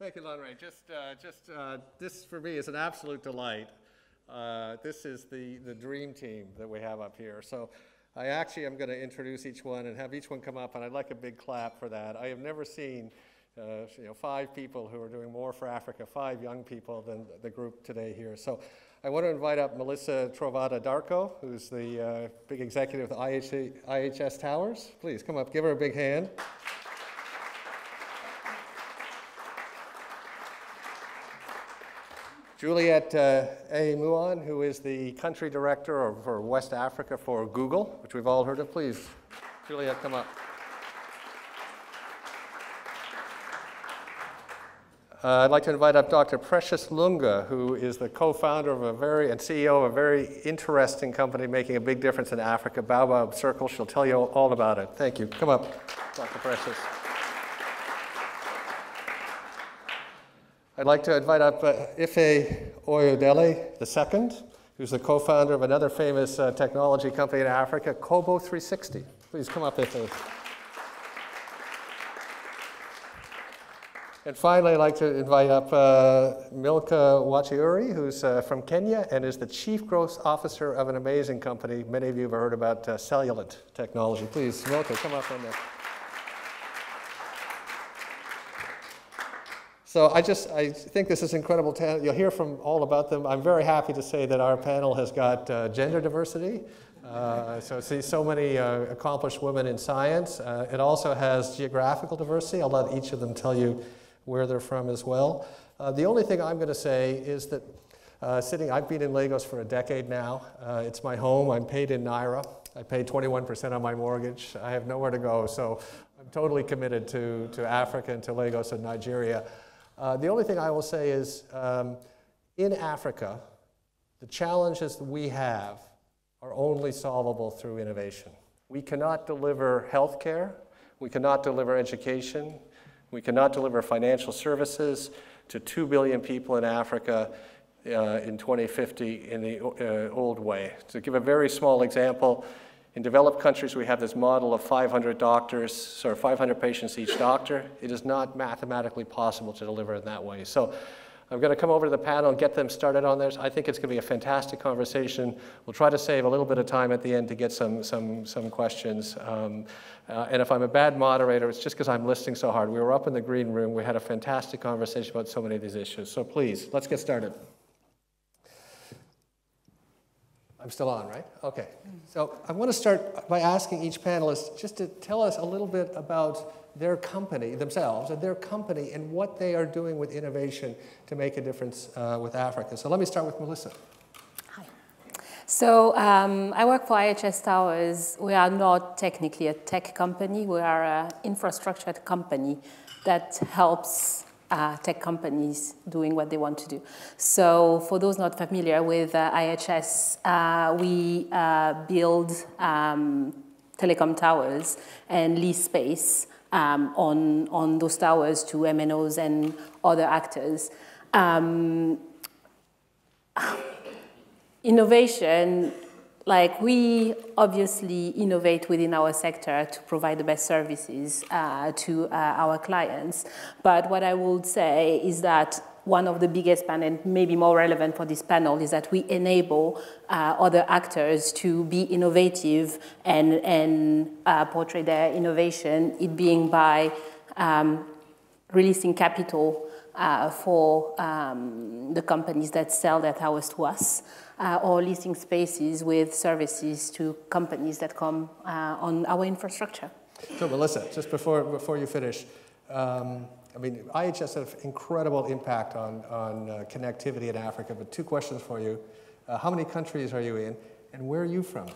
Thank you, Lanre. Just, uh, just uh, this for me is an absolute delight. Uh, this is the, the dream team that we have up here. So I actually am going to introduce each one and have each one come up, and I'd like a big clap for that. I have never seen uh, you know, five people who are doing more for Africa, five young people than the group today here. So I want to invite up Melissa Trovoada Darko, who's the uh, big executive of IHS Towers. Please come up, give her a big hand. Juliet uh, Ehimuan, who is the country director for West Africa for Google, which we've all heard of. Please, Juliet, come up. Uh, I'd like to invite up Dr. Precious Lunga, who is the co-founder of a very and CEO of a very interesting company making a big difference in Africa, Baobab Circle. She'll tell you all about it. Thank you. Come up, Dr. Precious. I'd like to invite up uh, Ife Oyedele II, who's the co-founder of another famous uh, technology company in Africa, Kobo 360. Please come up, Ife. And finally, I'd like to invite up uh, Milkah Wachiuri, who's uh, from Kenya and is the Chief Growth Officer of an amazing company. Many of you have heard about uh, Cellulant Technology. Please, Milkah, come up on there. So I just, I think this is incredible. You'll hear from all about them. I'm very happy to say that our panel has got uh, gender diversity. Uh, so see so many uh, accomplished women in science. Uh, it also has geographical diversity. I'll let each of them tell you where they're from as well. Uh, the only thing I'm going to say is that uh, sitting, I've been in Lagos for a decade now. it's my home. I'm paid in Naira. I pay 21% on my mortgage. I have nowhere to go. So I'm totally committed to, to Africa and to Lagos and Nigeria. Uh, the only thing I will say is um, in Africa, the challenges that we have are only solvable through innovation. We cannot deliver healthcare, we cannot deliver education, we cannot deliver financial services to 2 billion people in Africa uh, in 2050 in the uh, old way. To give a very small example, in developed countries, we have this model of 500 doctors, so 500 patients each doctor. It is not mathematically possible to deliver in that way. So I'm going to come over to the panel and get them started on this. I think it's going to be a fantastic conversation. We'll try to save a little bit of time at the end to get some, some, some questions. Um, uh, and if I'm a bad moderator, it's just because I'm listening so hard. We were up in the green room. We had a fantastic conversation about so many of these issues. So please, let's get started. I'm still on, right? Okay. So I want to start by asking each panelist just to tell us a little bit about their company, themselves, and their company, and what they are doing with innovation to make a difference uh, with Africa. So let me start with Melissa. Hi. So um, I work for IHS Towers. We are not technically a tech company. We are an infrastructure company that helps uh, tech companies doing what they want to do. So for those not familiar with uh, IHS, uh, we uh, build um, telecom towers and lease space um, on, on those towers to MNOs and other actors. Um, innovation like we obviously innovate within our sector to provide the best services uh, to uh, our clients. But what I would say is that one of the biggest and maybe more relevant for this panel is that we enable uh, other actors to be innovative and, and uh, portray their innovation, it being by um, releasing capital uh, for um, the companies that sell their towers to us uh, or leasing spaces with services to companies that come uh, on our infrastructure. So Melissa, just before, before you finish, um, I mean, IHS had an incredible impact on, on uh, connectivity in Africa, but two questions for you. Uh, how many countries are you in, and where are you from?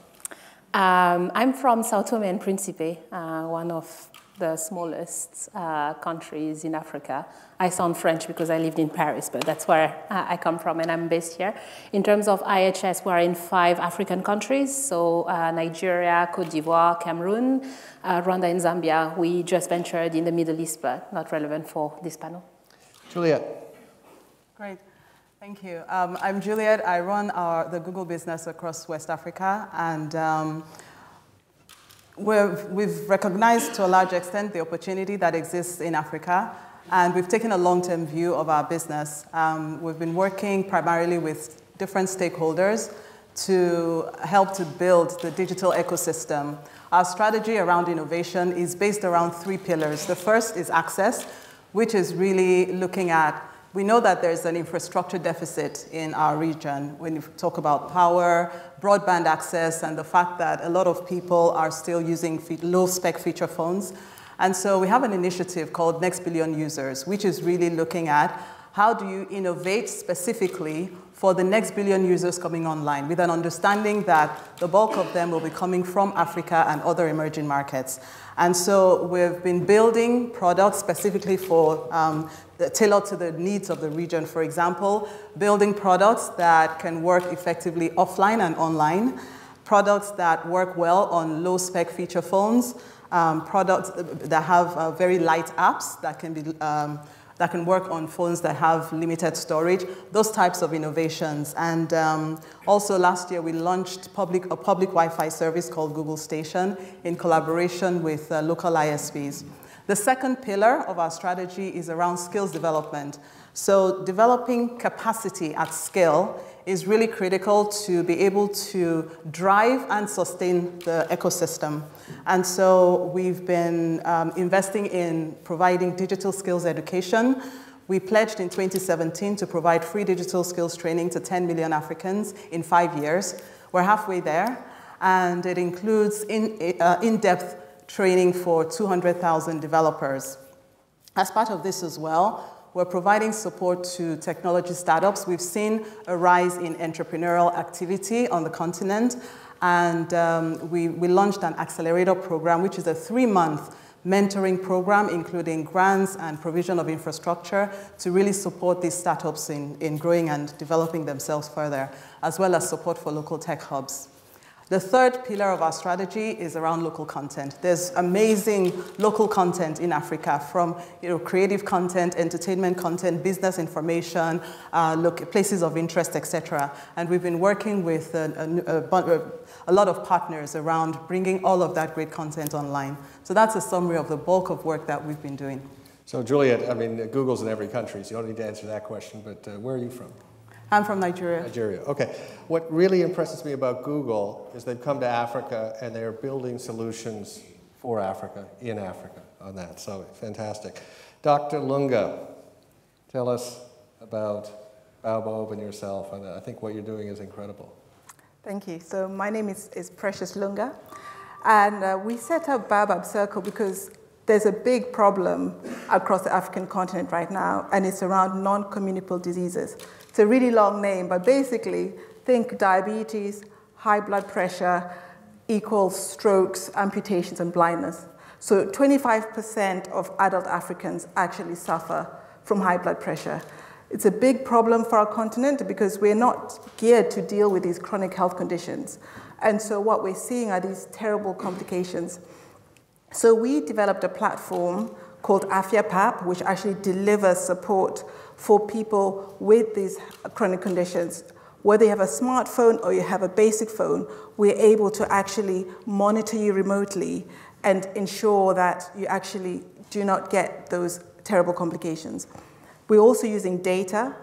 Um, I'm from Sao Tome and Principe, uh, one of the smallest uh, countries in Africa. I sound French because I lived in Paris, but that's where uh, I come from and I'm based here. In terms of IHS, we're in five African countries, so uh, Nigeria, Cote d'Ivoire, Cameroon, uh, Rwanda and Zambia. We just ventured in the Middle East, but not relevant for this panel. Juliet. Great. Thank you. Um, I'm Juliet. I run our, the Google business across West Africa, and um, We've, we've recognized to a large extent the opportunity that exists in Africa And we've taken a long-term view of our business. Um, we've been working primarily with different stakeholders to help to build the digital ecosystem. Our strategy around innovation is based around three pillars. The first is access, which is really looking at we know that there's an infrastructure deficit in our region when you talk about power, broadband access, and the fact that a lot of people are still using low spec feature phones. And so we have an initiative called Next Billion Users, which is really looking at how do you innovate specifically for the next billion users coming online with an understanding that the bulk of them will be coming from Africa and other emerging markets. And so we've been building products specifically for um, tailored to the needs of the region. For example, building products that can work effectively offline and online, products that work well on low spec feature phones, um, products that have uh, very light apps that can be um, that can work on phones that have limited storage, those types of innovations. And um, also last year we launched public, a public Wi-Fi service called Google Station in collaboration with uh, local ISPs. The second pillar of our strategy is around skills development. So developing capacity at scale is really critical to be able to drive and sustain the ecosystem. And so we've been um, investing in providing digital skills education. We pledged in 2017 to provide free digital skills training to 10 million Africans in five years. We're halfway there, and it includes in, uh, in-depth training for 200,000 developers. As part of this as well, we're providing support to technology startups. We've seen a rise in entrepreneurial activity on the continent, and um, we, we launched an accelerator program, which is a three-month mentoring program, including grants and provision of infrastructure to really support these startups in, in growing and developing themselves further, as well as support for local tech hubs. The third pillar of our strategy is around local content. There's amazing local content in Africa from you know, creative content, entertainment content, business information, uh, look, places of interest, etc. And we've been working with a, a, a, a lot of partners around bringing all of that great content online. So that's a summary of the bulk of work that we've been doing. So Juliet, I mean, Google's in every country, so you don't need to answer that question, but uh, where are you from? I'm from Nigeria. Nigeria, okay. What really impresses me about Google is they've come to Africa and they're building solutions for Africa, in Africa, on that. So fantastic. Dr. Lunga, tell us about Baobab and yourself. And I think what you're doing is incredible. Thank you. So my name is, is Precious Lunga. And uh, we set up Baobab Circle because there's a big problem across the African continent right now, and it's around non-communicable diseases. It's a really long name, but basically, think diabetes, high blood pressure equals strokes, amputations, and blindness. So 25% of adult Africans actually suffer from high blood pressure. It's a big problem for our continent because we're not geared to deal with these chronic health conditions. And so what we're seeing are these terrible complications. So we developed a platform called AfyaPap, which actually delivers support for people with these chronic conditions. Whether you have a smartphone or you have a basic phone, we're able to actually monitor you remotely and ensure that you actually do not get those terrible complications. We're also using data,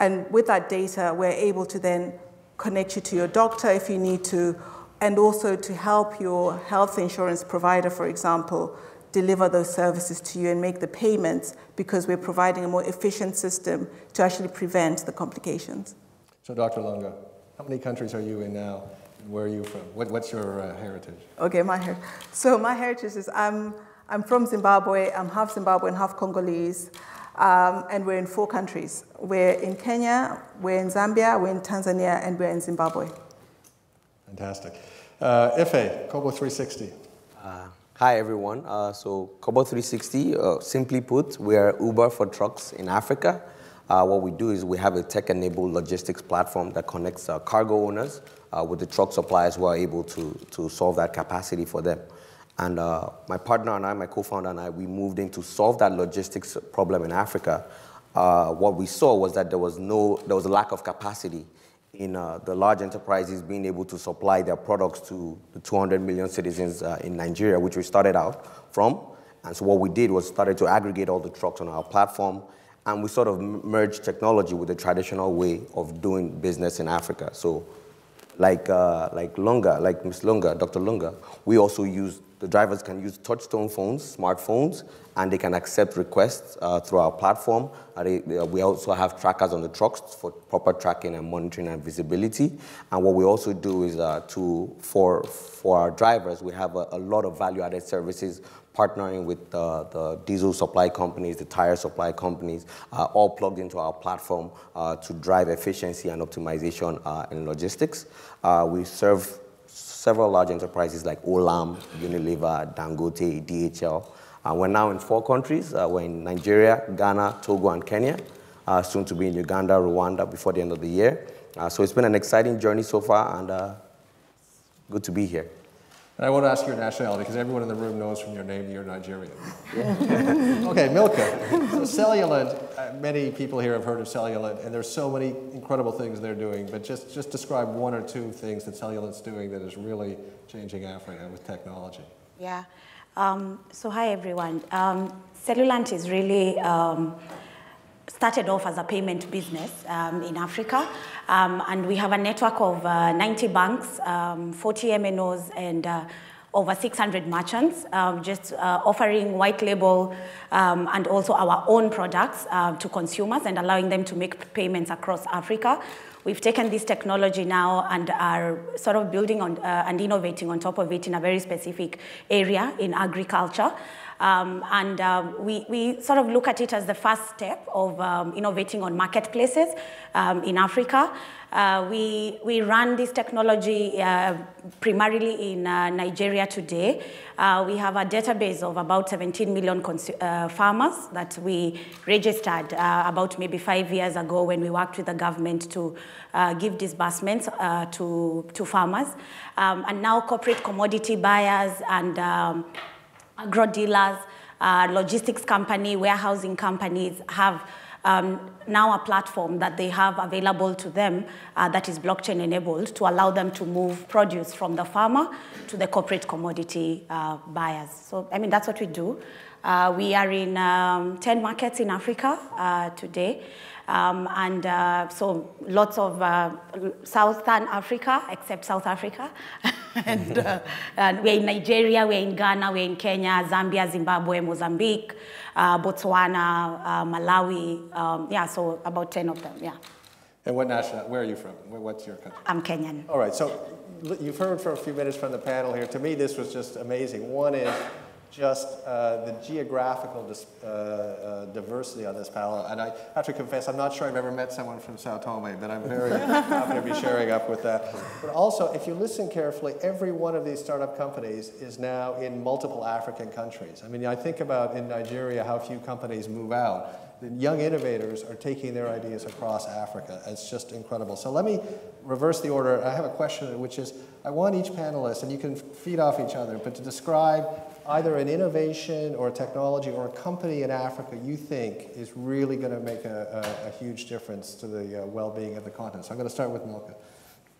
and with that data, we're able to then connect you to your doctor if you need to, and also to help your health insurance provider, for example, deliver those services to you and make the payments because we're providing a more efficient system to actually prevent the complications. So, Dr. Lunga, how many countries are you in now? Where are you from? What, what's your uh, heritage? Okay, my heritage. so my heritage is I'm, I'm from Zimbabwe. I'm half Zimbabwean, half Congolese. Um, and we're in four countries. We're in Kenya, we're in Zambia, we're in Tanzania, and we're in Zimbabwe. Fantastic. Uh, Ife, Kobo 360. Uh, Hi everyone. Uh, so Kobo 360, uh, simply put, we are Uber for trucks in Africa. Uh, what we do is we have a tech-enabled logistics platform that connects uh, cargo owners uh, with the truck suppliers who are able to, to solve that capacity for them. And uh, my partner and I, my co-founder and I, we moved in to solve that logistics problem in Africa. what we saw was that there was no, there was a lack of capacity in uh, the large enterprises being able to supply their products to the 200 million citizens uh, in Nigeria, which we started out from. And so what we did was started to aggregate all the trucks on our platform, and we sort of merged technology with the traditional way of doing business in Africa. So like, uh, like Lunga, like Ms. Lunga, Dr. Lunga, we also use, the drivers can use touchstone phones, smartphones, and they can accept requests uh, through our platform. Uh, they, they, we also have trackers on the trucks for proper tracking and monitoring and visibility. And what we also do is uh, to, for, for our drivers, we have a, a lot of value-added services partnering with the, the, diesel supply companies, the tire supply companies, uh, all plugged into our platform uh, to drive efficiency and optimization uh, in logistics. Uh, we serve several large enterprises like Olam, Unilever, Dangote, DHL. Uh, we're now in four countries. Uh, we're in Nigeria, Ghana, Togo, and Kenya, soon to be in Uganda, Rwanda before the end of the year. so it's been an exciting journey so far, and good to be here. And I won't ask your nationality because everyone in the room knows from your name you're Nigerian. okay, Milkah. So Cellulant, uh, many people here have heard of Cellulant, and there's so many incredible things they're doing, but just, just describe one or two things that Cellulant's doing that is really changing Africa with technology. Yeah. Um, so hi, everyone. Um, Cellulant is really um, started off as a payment business um, in Africa. Um, and we have a network of uh, 90 banks, um, 40 MNOs, and uh, over 600 merchants, um, just uh, offering white label and also our own products uh, to consumers and allowing them to make payments across Africa. We've taken this technology now and are sort of building on uh, and innovating on top of it in a very specific area in agriculture. Um, and um, we, we sort of look at it as the first step of um, innovating on marketplaces um, in Africa. Uh, we, we run this technology uh, primarily in uh, Nigeria today. Uh, we have a database of about 17 million uh, farmers that we registered uh, about maybe five years ago when we worked with the government to give disbursements to, to farmers. Um, and now corporate commodity buyers and um, agro dealers, uh, logistics company, warehousing companies have um, now a platform that they have available to them uh, that is blockchain enabled to allow them to move produce from the farmer to the corporate commodity uh, buyers. So, I mean, that's what we do. Uh, we are in um, 10 markets in Africa uh, today. Um, and uh, so lots of uh, Southern Africa, except South Africa. and, uh, and, we're in Nigeria, we're in Ghana, we're in Kenya, Zambia, Zimbabwe, Mozambique, uh, Botswana, uh, Malawi. Um, yeah, so about 10 of them, yeah. And what national, where are you from? What's your country? I'm Kenyan. All right, so you've heard for a few minutes from the panel here. To me, this was just amazing. One is just uh, the geographical uh, uh, diversity on this panel. And I have to confess, I'm not sure I've ever met someone from Sao Tome, but I'm very happy to be sharing up with that. But also, if you listen carefully, every one of these startup companies is now in multiple African countries. I mean, I think about in Nigeria how few companies move out the young innovators are taking their ideas across Africa. It's just incredible. So let me reverse the order. I have a question, which is I want each panelist, and you can feed off each other, but to describe either an innovation or a technology or a company in Africa you think is really going to make a, a, a, huge difference to the uh, well-being of the continent. So I'm going to start with Milkah.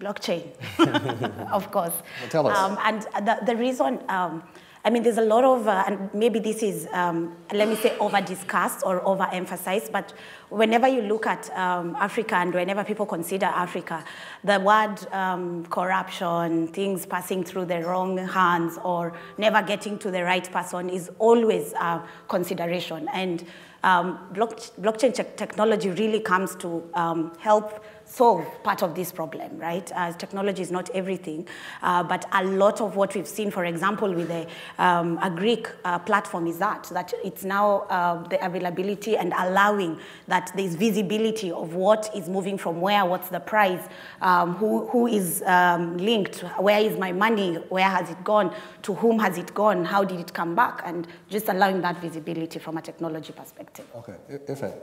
Blockchain, of course. Well, tell us. Um, and the, the reason, um, I mean, there's a lot of, uh, and maybe this is, um, let me say, over-discussed or over-emphasized, but whenever you look at um, Africa and whenever people consider Africa, the word um, corruption, things passing through the wrong hands or never getting to the right person is always a consideration. And um, blockchain technology really comes to um, help solve part of this problem, right? As technology is not everything, uh, but a lot of what we've seen, for example, with the um, a Greek uh, platform is that, that it's now uh, the availability and allowing that there's visibility of what is moving from where, what's the price, um, who, who is um, linked, where is my money, where has it gone, to whom has it gone, how did it come back, and just allowing that visibility from a technology perspective. Okay, Ife.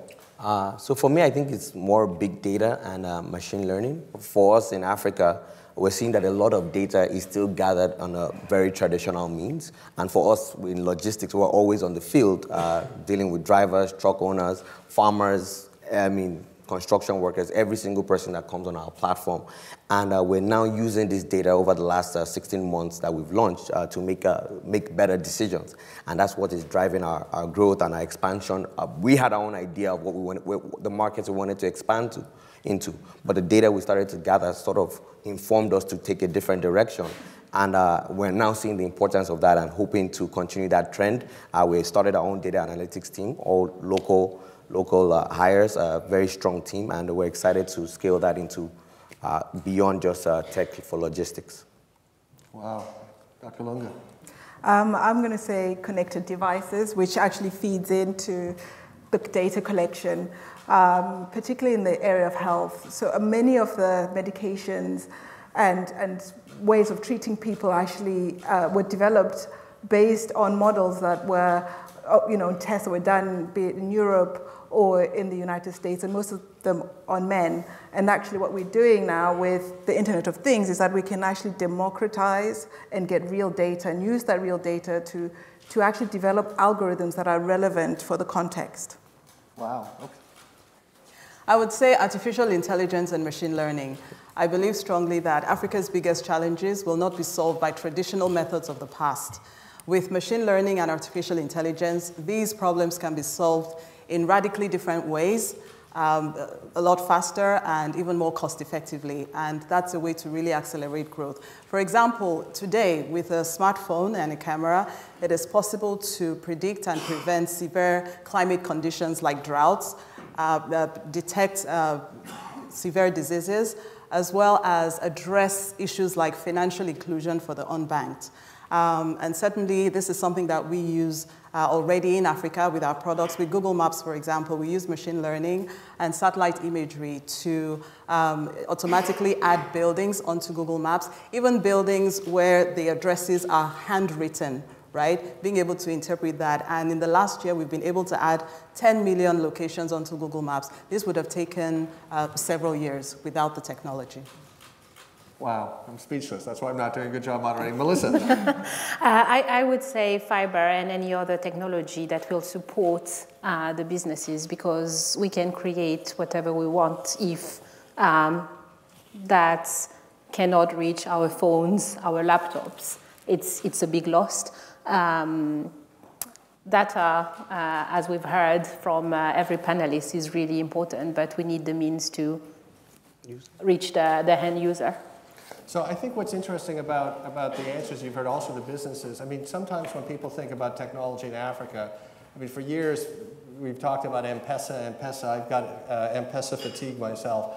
Uh, so for me, I think it's more big data and uh, machine learning. For us in Africa, we're seeing that a lot of data is still gathered on a very traditional means. And for us in logistics, we're always on the field uh, dealing with drivers, truck owners, farmers, I mean, construction workers, every single person that comes on our platform. And uh, we're now using this data over the last uh, 16 months that we've launched uh, to make, uh, make better decisions. And that's what is driving our, our growth and our expansion. Uh, we had our own idea of what we wanted, what the markets we wanted to expand to, into, but the data we started to gather sort of informed us to take a different direction. And uh, we're now seeing the importance of that and hoping to continue that trend. Uh, we started our own data analytics team, all local, local uh, hires, a very strong team, and we're excited to scale that into uh, beyond just uh, tech for logistics. Wow. Dr. Lunga. Um, I'm going to say connected devices, which actually feeds into the data collection, um, particularly in the area of health. So uh, many of the medications and, and ways of treating people actually uh, were developed based on models that were, uh, you know, tests that were done, be it in Europe or in the United States, and most of them on men. And actually, what we're doing now with the Internet of Things is that we can actually democratize and get real data and use that real data to, to actually develop algorithms that are relevant for the context. Wow. Okay. I would say artificial intelligence and machine learning. I believe strongly that Africa's biggest challenges will not be solved by traditional methods of the past. With machine learning and artificial intelligence, these problems can be solved in radically different ways, um, a lot faster and even more cost effectively. And that's a way to really accelerate growth. For example, today, with a smartphone and a camera, it is possible to predict and prevent severe climate conditions like droughts, uh, uh, detect uh, severe diseases, as well as address issues like financial inclusion for the unbanked. Um, and certainly, this is something that we use uh, already in Africa with our products. With Google Maps, for example, we use machine learning and satellite imagery to um, automatically add buildings onto Google Maps, even buildings where the addresses are handwritten, right? Being able to interpret that. And in the last year, we've been able to add 10 million locations onto Google Maps. This would have taken uh, several years without the technology. Wow, I'm speechless. That's why I'm not doing a good job moderating. Melissa. uh, I, I, would say fiber and any other technology that will support uh, the businesses because we can create whatever we want if um, that cannot reach our phones, our laptops. It's, it's a big loss. Um, data, uh, as we've heard from uh, every panelist, is really important, but we need the means to reach the, the end user. So I think what's interesting about, about the answers you've heard, also the businesses, I mean, sometimes when people think about technology in Africa, I mean, for years we've talked about M-Pesa, M-Pesa. I've got uh, M-Pesa fatigue myself.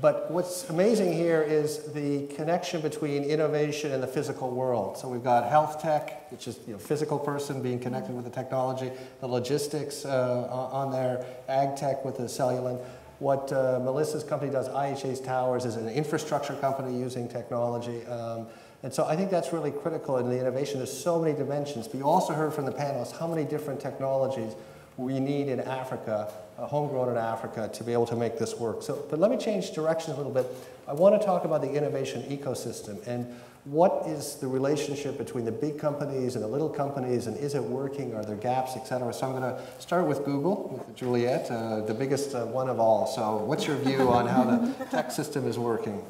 But what's amazing here is the connection between innovation and the physical world. So we've got health tech, which is you know, physical person being connected with the technology, the logistics uh, on there, ag tech with the cellular. What uh, Melissa's company does, IHS Towers, is an infrastructure company using technology. Um, and so I think that's really critical in the innovation. There's so many dimensions. But you also heard from the panelists how many different technologies we need in Africa, uh, homegrown in Africa, to be able to make this work. So, but let me change directions a little bit. I want to talk about the innovation ecosystem. And what is the relationship between the big companies and the little companies, and is it working? Are there gaps, et cetera? So I'm going to start with Google, with Juliet, uh, the biggest uh, one of all. So what's your view on how the tech system is working?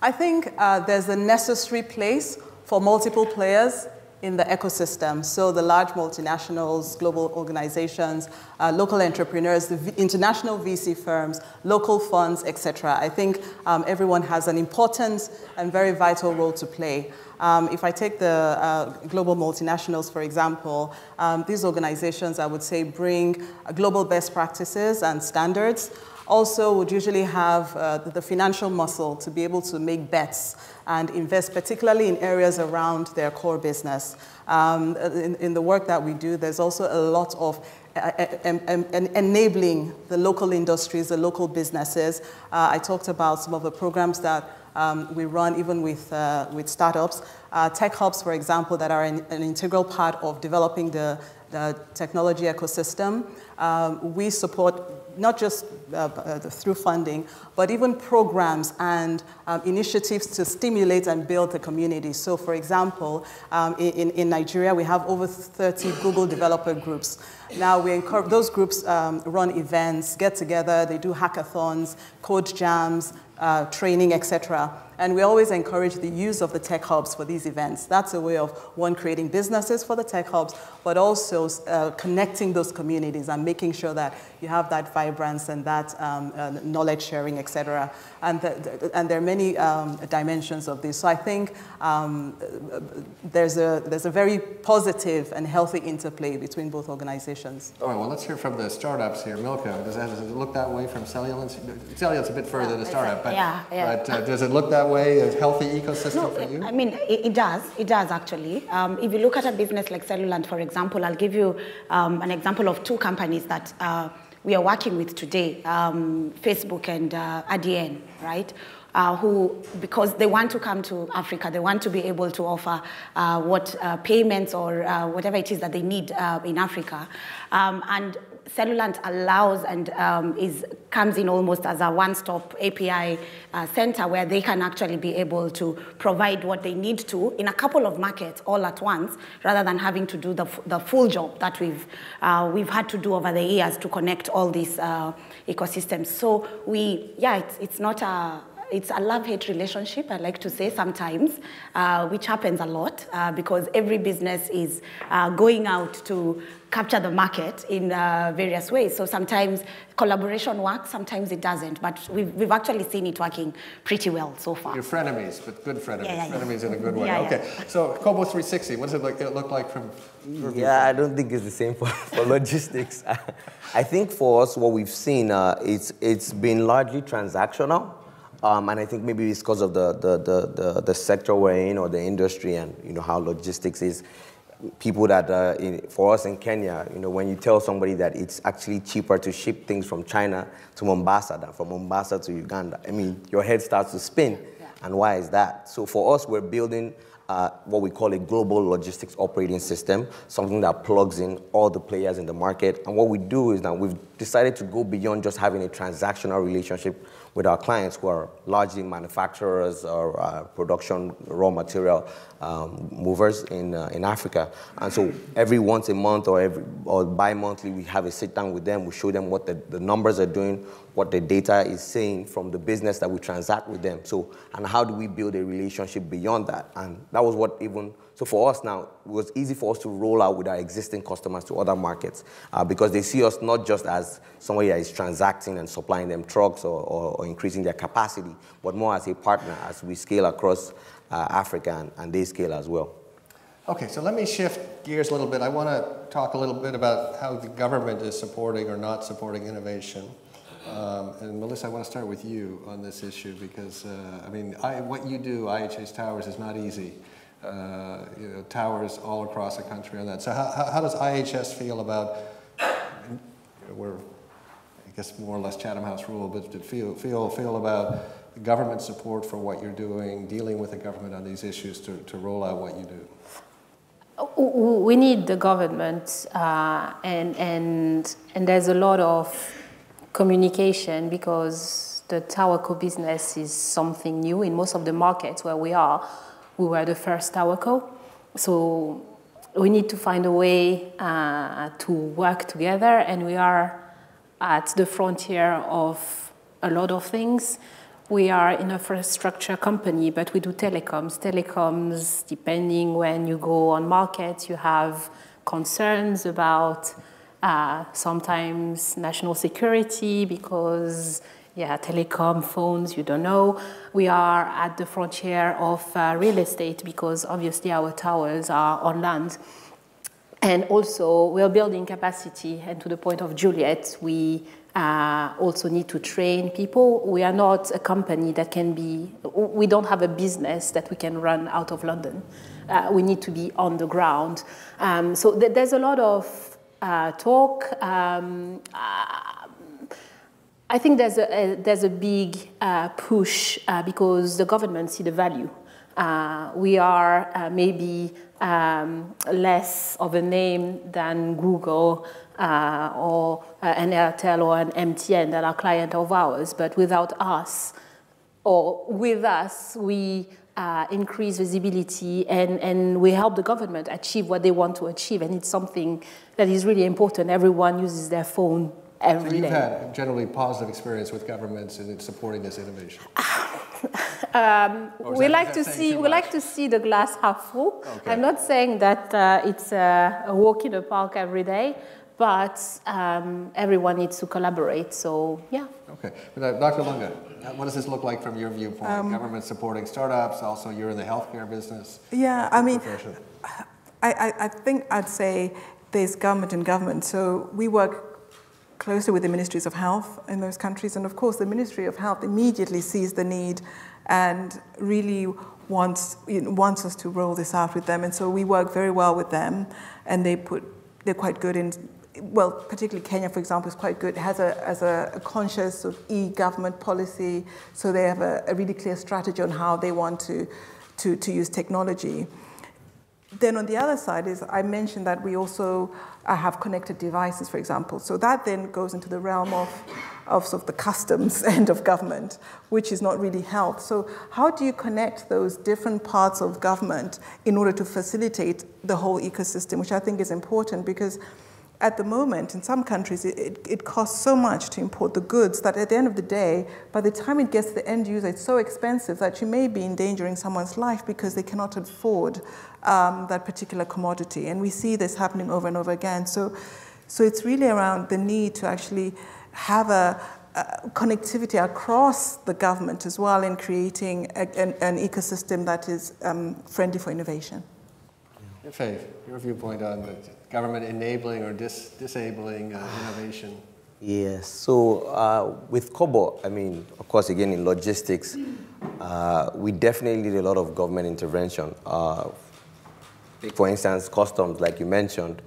I think uh, there's a necessary place for multiple players in the ecosystem. So the large multinationals, global organizations, uh, local entrepreneurs, the international VC firms, local funds, etc. I think um, everyone has an important and very vital role to play. Um, if I take the uh, global multinationals, for example, um, these organizations, I would say, bring global best practices and standards also would usually have uh, the financial muscle to be able to make bets and invest particularly in areas around their core business. Um, in, in, the work that we do, there's also a lot of uh, uh enabling the local industries, the local businesses. Uh, I talked about some of the programs that um, we run even with, uh, with startups. Uh, tech hubs, for example, that are an, an integral part of developing the, the technology ecosystem. Um, we support not just uh, uh, through funding, but even programs and um, initiatives to stimulate and build the community. So, for example, um, in, in Nigeria, we have over 30 Google developer groups. Now, we encourage, those groups um, run events, get together, they do hackathons, code jams, uh, training, etc. And we always encourage the use of the tech hubs for these events. That's a way of, one, creating businesses for the tech hubs, but also uh, connecting those communities and making sure that you have that vibrance and that um, uh, knowledge sharing, et cetera. And, the, the, and there are many um, dimensions of this. So I think um, there's, a, there's a very positive and healthy interplay between both organizations. All right, well, let's hear from the startups here. Milkah, does, that, does it look that way from Cellulant's? Cellulant's a bit further than a startup, but, yeah, yeah. but uh, does it look that way, a healthy ecosystem no, for you? I mean, it, it does. It does, actually. Um, if you look at a business like Cellulant, for example, I'll give you um, an example of two companies that uh, we are working with today, um, Facebook and uh, ADN, right? Uh, who, because they want to come to Africa, they want to be able to offer uh, what uh, payments or uh, whatever it is that they need uh, in Africa. Um, and Cellulant allows and um, is, comes in almost as a one-stop API uh, center where they can actually be able to provide what they need to in a couple of markets all at once, rather than having to do the, the full job that we've, uh, we've had to do over the years to connect all these uh, ecosystems. So we, yeah, it's, it's not a, it's a love-hate relationship, I like to say sometimes, uh, which happens a lot uh, because every business is uh, going out to capture the market in uh, various ways. So sometimes collaboration works, sometimes it doesn't, but we've, we've actually seen it working pretty well so far. Your frenemies, but good frenemies. Yeah, yeah, yeah. frenemies in a good way. Yeah, yeah. okay, so Kobo 360, what does it look, it look like from your Yeah, I don't think it's the same for, for logistics. I think for us, what we've seen, uh, it's, it's been largely transactional. Um, and I think maybe it's because of the, the, the, the, the sector we're in or the industry and you know how logistics is. People that, uh, in, for us in Kenya, you know, when you tell somebody that it's actually cheaper to ship things from China to Mombasa than from Mombasa to Uganda, I mean, your head starts to spin. And why is that? So for us, we're building uh, what we call a global logistics operating system, something that plugs in all the players in the market. And what we do is that we've decided to go beyond just having a transactional relationship with our clients who are largely manufacturers or uh, production raw material um, movers in, uh, in Africa. And so every once a month or, every, or bi-monthly, we have a sit down with them. We show them what the, the numbers are doing, what the data is saying from the business that we transact with them. So, and how do we build a relationship beyond that? And that was what even so for us now, it was easy for us to roll out with our existing customers to other markets uh, because they see us not just as somebody that is transacting and supplying them trucks or, or, or increasing their capacity, but more as a partner as we scale across uh, Africa and, and they scale as well. Okay, so let me shift gears a little bit. I want to talk a little bit about how the government is supporting or not supporting innovation. Um, and Melissa, I want to start with you on this issue because, uh, I mean, I, what you do, IHS Towers, is not easy. Uh, you know, towers all across the country on that. So how, how does IHS feel about, we're, I guess more or less Chatham House rule, but feel, feel, feel about government support for what you're doing, dealing with the government on these issues to, to roll out what you do? We need the government, uh, and, and, and there's a lot of communication because the tower co business is something new in most of the markets where we are we were the first TowerCo. So we need to find a way uh, to work together, and we are at the frontier of a lot of things. We are an infrastructure company, but we do telecoms. Telecoms, depending when you go on market, you have concerns about uh, sometimes national security because yeah, telecom, phones, you don't know. We are at the frontier of uh, real estate because obviously our towers are on land. And also, we're building capacity, and to the point of Juliet, we uh, also need to train people. We are not a company that can be, we don't have a business that we can run out of London. Uh, we need to be on the ground. Um, so th there's a lot of uh, talk. Um, I think there's a, a there's a big uh, push uh, because the government see the value. Uh, we are uh, maybe um, less of a name than Google uh, or uh, an Airtel or an MTN that are client of ours, but without us or with us, we increase visibility and, and we help the government achieve what they want to achieve. And it's something that is really important. Everyone uses their phone every so you've day. had generally positive experience with governments in supporting this innovation. Um, we that- like to see too we like to see the glass half full. Okay. I'm not saying that uh, it's a, a walk in the park every day, but um, everyone needs to collaborate. So yeah. Okay. But, uh, Dr. Lunga, uh, what does this look like from your viewpoint? Um, Government supporting startups, also you're in the healthcare business. Yeah, I mean, Profession. I, I, I think I'd say there's government and government. So we work closely with the ministries of health in those countries. And of course, the Ministry of Health immediately sees the need and really wants, wants us to roll this out with them. And so we work very well with them. And they put, they're quite good in, well, particularly Kenya, for example, is quite good, has a, has a, a conscious sort of e-government policy. So they have a, a really clear strategy on how they want to, to, to use technology. Then on the other side is I mentioned that we also uh, have connected devices, for example. So that then goes into the realm of, of sort of the customs end of government, which is not really health. So how do you connect those different parts of government in order to facilitate the whole ecosystem, which I think is important because at the moment, in some countries, it, it, it, costs so much to import the goods that at the end of the day, by the time it gets to the end user, it's so expensive that you may be endangering someone's life because they cannot afford um, that particular commodity. And we see this happening over and over again. So, so it's really around the need to actually have a, a connectivity across the government as well in creating a, an, an, ecosystem that is um, friendly for innovation. Faith, your viewpoint on the government enabling or dis disabling uh, innovation? Yes. So uh, with Kobo, I mean, of course, again in logistics, uh, we definitely need a lot of government intervention. For instance, customs, like you mentioned,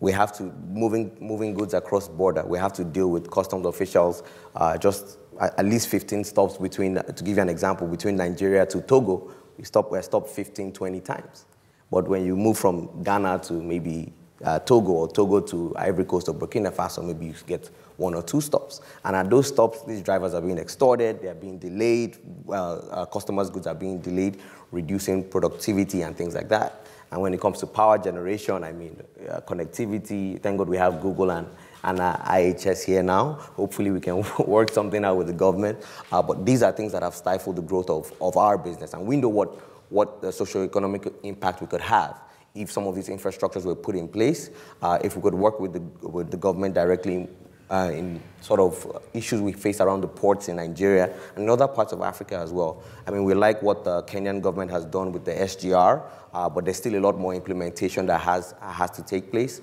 we have to moving moving goods across border. We have to deal with customs officials. Uh, just at least 15 stops between. To give you an example, between Nigeria to Togo, we stop. We're stopped 15, 20 times. But when you move from Ghana to maybe uh, Togo or Togo to Ivory Coast or Burkina Faso, maybe you get one or two stops. And at those stops, these drivers are being extorted, they're being delayed, uh, customers' goods are being delayed, reducing productivity and things like that. And when it comes to power generation, I mean, uh, connectivity, thank God we have Google and, and uh, IHS here now. Hopefully we can work something out with the government. Uh, but these are things that have stifled the growth of, of our business. And we know what, what the socio-economic impact we could have if some of these infrastructures were put in place, uh, if we could work with the, with the government directly uh, in sort of issues we face around the ports in Nigeria and in other parts of Africa as well. I mean, we like what the Kenyan government has done with the SGR, uh, but there's still a lot more implementation that has, has to take place.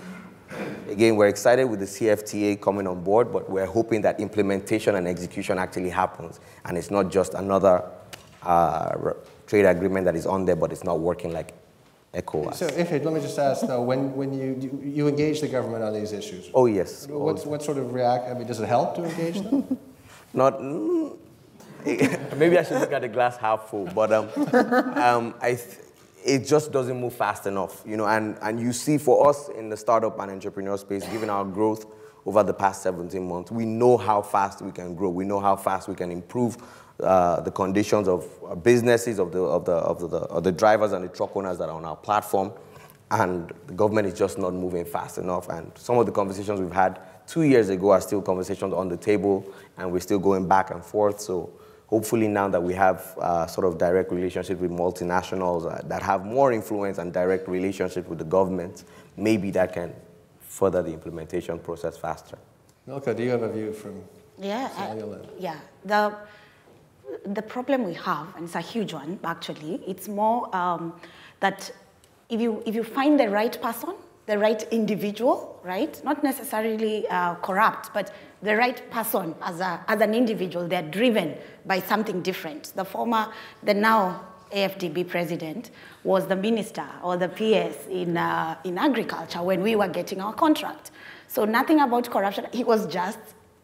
Again, we're excited with the CFTA coming on board, but we're hoping that implementation and execution actually happens, and it's not just another uh, trade agreement that is on there, but it's not working like ECOWAS. So, Ifid, let me just ask though, when, when you, you, you engage the government on these issues, Oh, yes. what's, what sort of react? I mean, does it help to engage them? Not, mm, maybe I should look at the glass half full, but um, um, I th- it just doesn't move fast enough, you know, and, and you see for us in the startup and entrepreneur space, given our growth over the past 17 months, we know how fast we can grow. We know how fast we can improve uh, the conditions of businesses, of the, of, the, of, the, of the drivers and the truck owners that are on our platform. And the government is just not moving fast enough. And some of the conversations we've had two years ago are still conversations on the table, and we're still going back and forth. So hopefully now that we have uh, sort of direct relationship with multinationals uh, that have more influence and direct relationship with the government, maybe that can further the implementation process faster. Milkah, do you have a view from yeah, Cellulant? I, yeah. The, the problem we have, and it's a huge one actually, it's more um, that if you, if you find the right person, the right individual, right? Not necessarily uh, corrupt, but the right person as, a, as an individual, they're driven by something different. The former, the now AFDB president was the minister or the PS in, uh, in agriculture when we were getting our contract. So nothing about corruption, he was just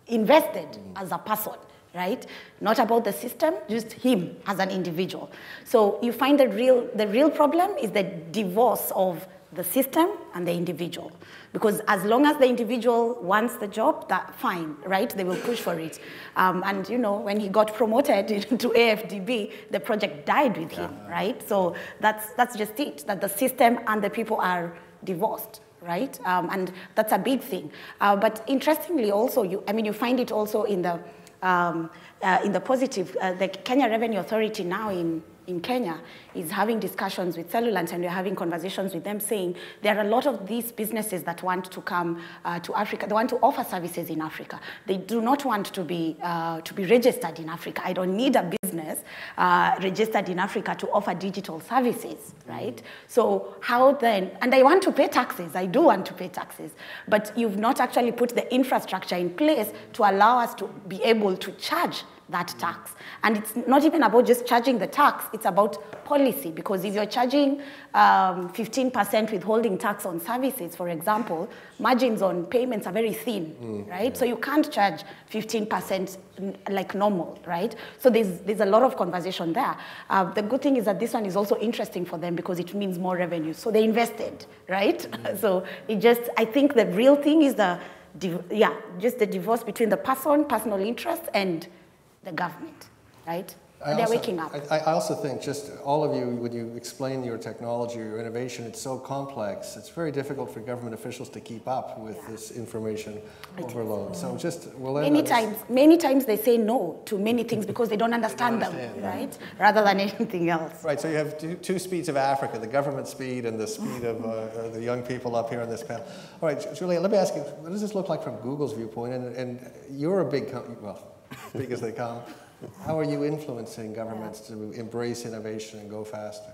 invested as a person, right? Not about the system, just him as an individual. So you find the real, the real problem is the divorce of the system and the individual. Because as long as the individual wants the job, that fine, right? They will push for it. Um, and you know, when he got promoted to AFDB, the project died with him, right? So that's that's just it. That the system and the people are divorced right? Um, and that's a big thing. Uh, but interestingly, also, you, I mean, you find it also in the um, uh, in the positive. Uh, the Kenya Revenue Authority now in in Kenya is having discussions with Cellulant and we're having conversations with them saying there are a lot of these businesses that want to come uh, to Africa. They want to offer services in Africa. They do not want to be, uh, to be registered in Africa. I don't need a business uh, registered in Africa to offer digital services, right? So how then, and I want to pay taxes. I do want to pay taxes. But you've not actually put the infrastructure in place to allow us to be able to charge that tax. And it's not even about just charging the tax, it's about policy. Because if you're charging 15% um, withholding tax on services, for example, margins on payments are very thin, mm, right? Yeah. So you can't charge 15% like normal, right? So there's, there's a lot of conversation there. Uh, the good thing is that this one is also interesting for them because it means more revenue. So they invested, right? Mm. so it just, I think the real thing is the, yeah, just the divorce between the person, personal interest, and the government, right? I They're also, waking up. I, I, also think just all of you, when you explain your technology or your innovation, it's so complex. It's very difficult for government officials to keep up with yeah. this information it overload. So just we'll many times, many times they say no to many things because they don't understand, they don't understand them, right? Rather than anything else. Right. So you have two, two, speeds of Africa: the government speed and the speed of uh, the young people up here on this panel. All right, Juliet, let me ask you: What does this look like from Google's viewpoint? And, and you're a big company. Well big as they come. How are you influencing governments to embrace innovation and go faster?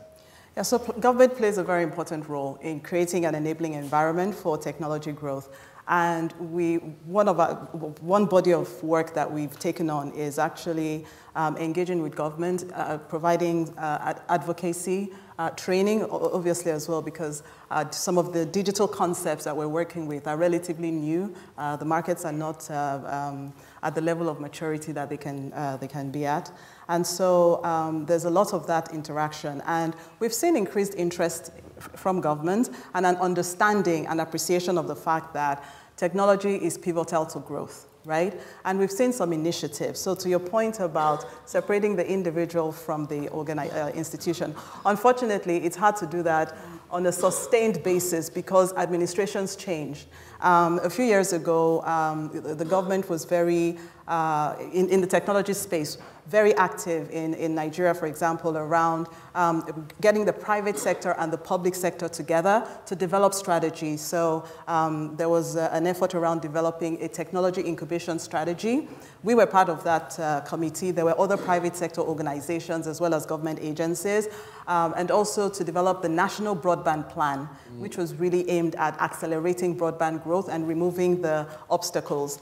Yeah, so government plays a very important role in creating an enabling environment for technology growth. And we, one, of our, one body of work that we've taken on is actually um, engaging with government, uh, providing uh, advocacy, uh, training, obviously as well, because uh, some of the digital concepts that we're working with are relatively new. The markets are not um, at the level of maturity that they can, they can be at. And so um, there's a lot of that interaction. And we've seen increased interest from government and an understanding and appreciation of the fact that technology is pivotal to growth right? And we've seen some initiatives. So to your point about separating the individual from the uh, institution, unfortunately, it's hard to do that on a sustained basis because administrations change. Um, a few years ago, um, the, the, government was very, uh, in, in the technology space, very active in, in Nigeria, for example, around um, getting the private sector and the public sector together to develop strategies. So um, there was uh, an effort around developing a technology incubation strategy. We were part of that uh, committee. There were other private sector organizations as well as government agencies, um, and also to develop the National Broadband Plan, mm. which was really aimed at accelerating broadband growth and removing the obstacles.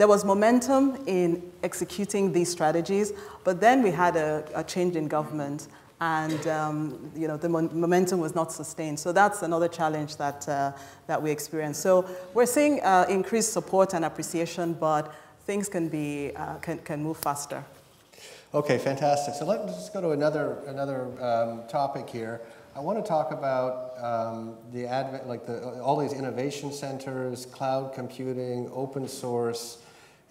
There was momentum in executing these strategies, but then we had a, a change in government and um, you know, the momentum was not sustained. So that's another challenge that, uh, that we experienced. So we're seeing uh, increased support and appreciation, but things can, be, uh, can, can move faster. Okay, fantastic. So let's just go to another, another um, topic here. I want to talk about um, the advent, like the, all these innovation centers, cloud computing, open source,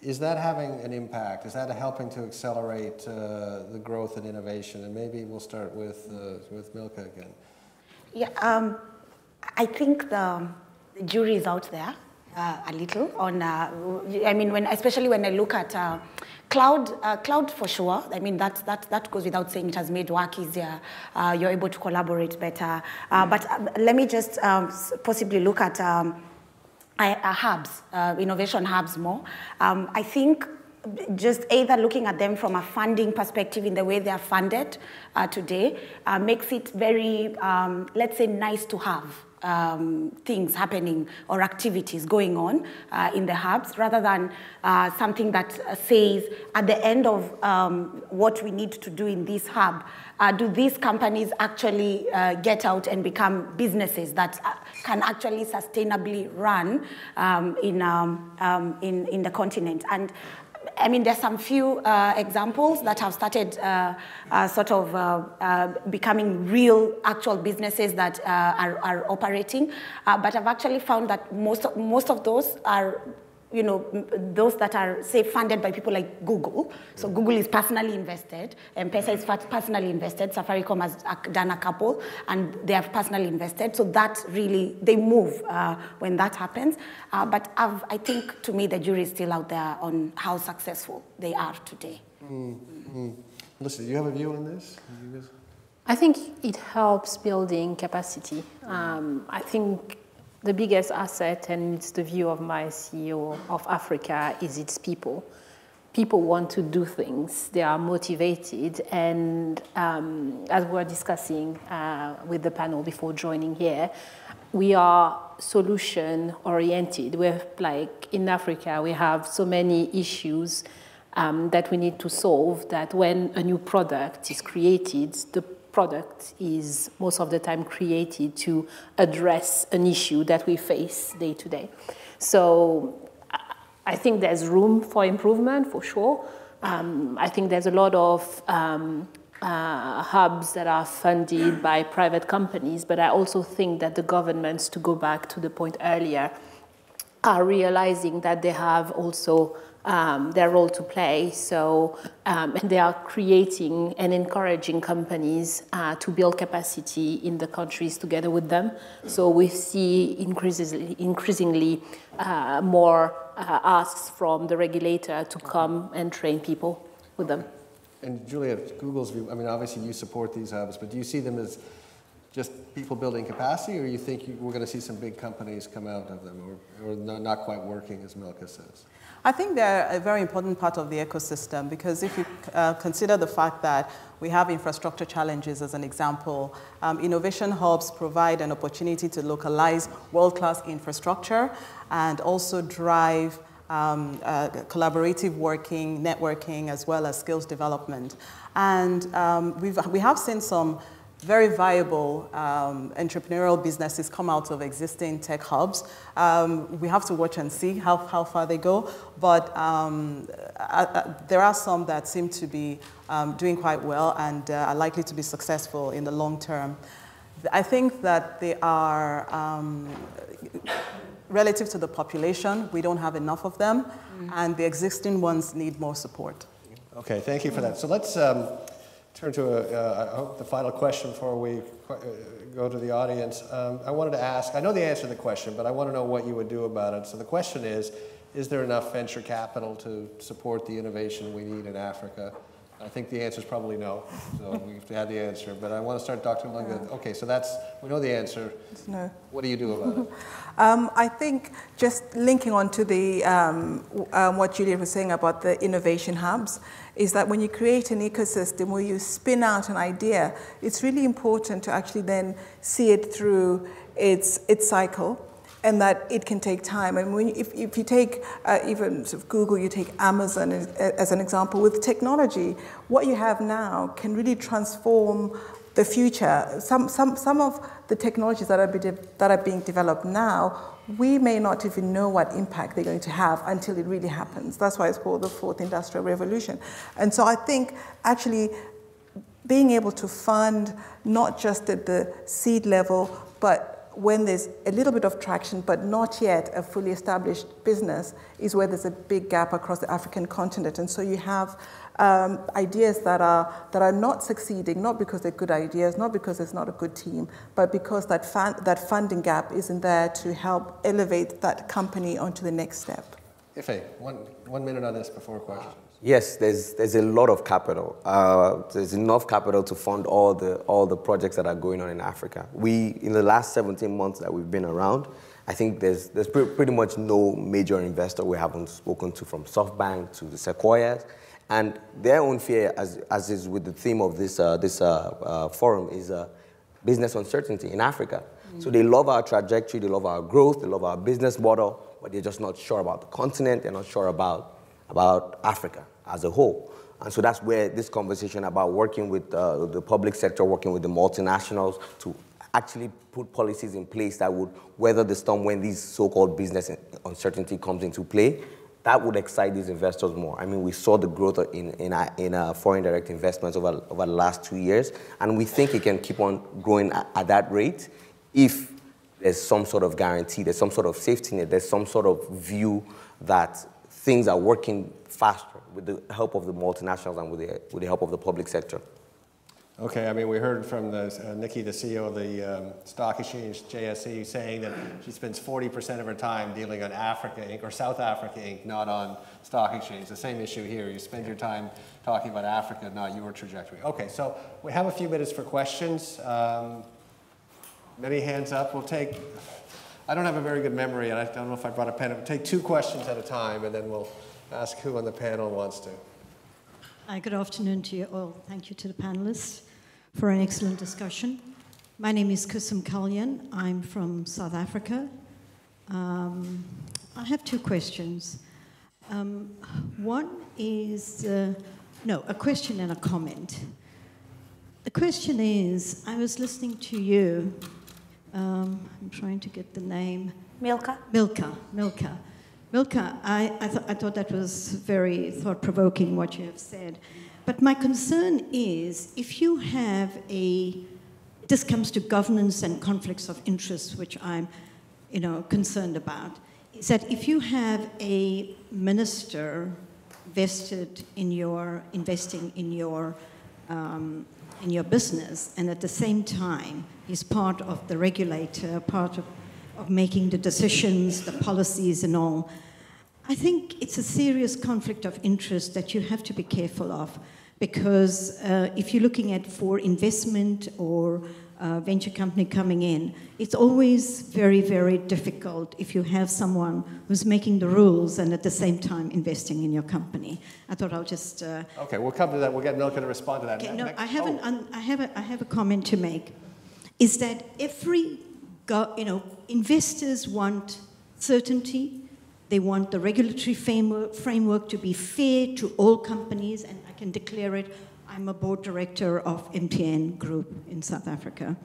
is that having an impact? Is that helping to accelerate uh, the growth and innovation? And maybe we'll start with, uh, with Milkah again. Yeah, um, I think the jury is out there uh, a little on, uh, I mean, when, especially when I look at uh, cloud, uh, cloud for sure. I mean, that, that, that goes without saying. It has made work easier. you're able to collaborate better. but let me just um, possibly look at um, uh, hubs, uh, innovation hubs more. Um, I think just either looking at them from a funding perspective in the way they are funded uh, today uh, makes it very, um, let's say, nice to have. Um, things happening or activities going on uh, in the hubs rather than uh, something that says at the end of um, what we need to do in this hub, uh, do these companies actually uh, get out and become businesses that uh, can actually sustainably run um, in, um, um, in, in the continent? And I mean, there's some few uh, examples that have started uh, uh, sort of uh, uh, becoming real, actual businesses that are, are operating. but I've actually found that most of, most of those are you know, those that are, say, funded by people like Google. So Google is personally invested, M-Pesa is personally invested, Safaricom has done a couple, and they have personally invested. So that really, they move uh, when that happens. Uh, but I've, i think, to me, the jury is still out there on how successful they are today. Mm-hmm. Listen, do you have a view on this? I think it helps building capacity. Um, I think the biggest asset, and it's the view of my CEO of Africa, is its people. People want to do things, they are motivated, and um, as we were discussing uh, with the panel before joining here, we are solution oriented. We're like in Africa, we have so many issues um, that we need to solve that when a new product is created, the product is most of the time created to address an issue that we face day to day. So I think there's room for improvement for sure. Um, I think there's a lot of um, uh, hubs that are funded by private companies, but I also think that the governments, to go back to the point earlier, are realizing that they have also um, their role to play. So, um, and they are creating and encouraging companies uh, to build capacity in the countries together with them. So we see increasingly, increasingly uh, more uh, asks from the regulator to come and train people with them. And Juliet, Google's view, I mean, obviously you support these hubs, but do you see them as just people building capacity, or you think we're going to see some big companies come out of them, or, or not quite working, as Milkah says? I think they're a very important part of the ecosystem because if you uh, consider the fact that we have infrastructure challenges as an example, um, innovation hubs provide an opportunity to localize world-class infrastructure and also drive um, uh, collaborative working, networking, as well as skills development. And um, we've, we have seen some very viable um, entrepreneurial businesses come out of existing tech hubs. Um, we have to watch and see how, how far they go, but um, uh, uh, there are some that seem to be um, doing quite well and uh, are likely to be successful in the long term. I think that they are, um, relative to the population, we don't have enough of them, mm. and the existing ones need more support. Okay, thank you for that. So let's um, turn to a, uh, I hope the final question before we uh, go to the audience. Um, I wanted to ask, I know the answer to the question, but I want to know what you would do about it. So the question is, is there enough venture capital to support the innovation we need in Africa? I think the answer is probably no, so we have to have the answer. But I want to start Dr. Lunga. Okay, so that's, we know the answer. It's no. What do you do about it? um, I think just linking on to the, um, um, what Juliet was saying about the innovation hubs, is that when you create an ecosystem where you spin out an idea, it's really important to actually then see it through its, its cycle and that it can take time. And when, if, if you take uh, even sort of Google, you take Amazon as, as, an example, with technology, what you have now can really transform the future. Some, some, some of the technologies that are, be that are being developed now, we may not even know what impact they're going to have until it really happens. That's why it's called the fourth industrial revolution. And so I think actually being able to fund not just at the seed level, but when there's a little bit of traction, but not yet a fully established business, is where there's a big gap across the African continent. And so you have um, ideas that are, that are not succeeding, not because they're good ideas, not because there's not a good team, but because that, fan, that funding gap isn't there to help elevate that company onto the next step. Ife, one, one minute on this before questions. Yes, there's, there's a lot of capital. Uh, there's enough capital to fund all the, all the projects that are going on in Africa. We, in the last 17 months that we've been around, I think there's, there's pretty much no major investor we haven't spoken to, from SoftBank to the Sequoias. And their own fear, as, as is with the theme of this, uh, this uh, uh forum, is uh, business uncertainty in Africa. Mm. So they love our trajectory, they love our growth, they love our business model, but they're just not sure about the continent, they're not sure about, about Africa as a whole. And so that's where this conversation about working with uh, the public sector, working with the multinationals to actually put policies in place that would weather the storm when these so-called business uncertainty comes into play that would excite these investors more. I mean, we saw the growth in, in, uh, in uh, foreign direct investments over, over the last two years, and we think it can keep on growing at, at that rate if there's some sort of guarantee, there's some sort of safety net, there's some sort of view that things are working faster with the help of the multinationals and with the, with the help of the public sector. Okay, I mean, we heard from the, uh, Nicky, the CEO of the um, stock exchange, JSE, saying that she spends 40% of her time dealing on Africa Inc. or South Africa Inc., not on stock exchange. The same issue here. You spend your time talking about Africa, not your trajectory. Okay, so we have a few minutes for questions. Um, many hands up. We'll take, I don't have a very good memory, and I don't know if I brought a pen. Take two questions at a time, and then we'll ask who on the panel wants to. Hi, good afternoon to you all. Thank you to the panelists for an excellent discussion. My name is Koosum Kalyan. I'm from South Africa. Um, I have two questions. Um, one is, uh, no, a question and a comment. The question is I was listening to you. Um, I'm trying to get the name. Milkah? Milkah, Milkah. Milkah, I, I, th- I thought that was very thought provoking what you have said. But my concern is if you have a, this comes to governance and conflicts of interest, which I'm you know, concerned about, is that if you have a minister vested in your, investing in your, um, in your business, and at the same time, he's part of the regulator, part of, of making the decisions, the policies, and all. I think it's a serious conflict of interest that you have to be careful of because uh, if you're looking at for investment or uh, venture company coming in, it's always very, very difficult if you have someone who's making the rules and at the same time investing in your company. I thought I'll just. Uh, okay, we'll come to that. We'll get Milkah to respond to that. Okay, no, I have, oh. an, I, have a, I have a comment to make. Is that every, go, you know, investors want certainty, they want the regulatory framework, framework to be fair to all companies, and I can declare it. I'm a board director of MTN Group in South Africa.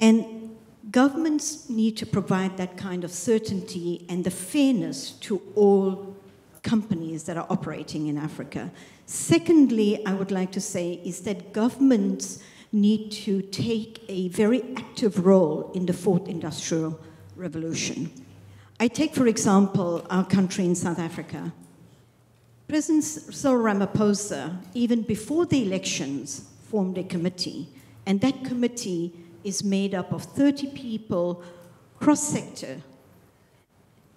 And governments need to provide that kind of certainty and the fairness to all companies that are operating in Africa. Secondly, I would like to say is that governments need to take a very active role in the fourth industrial revolution. I take, for example, our country in South Africa. President Cyril Ramaphosa, even before the elections, formed a committee, and that committee is made up of 30 people cross sector.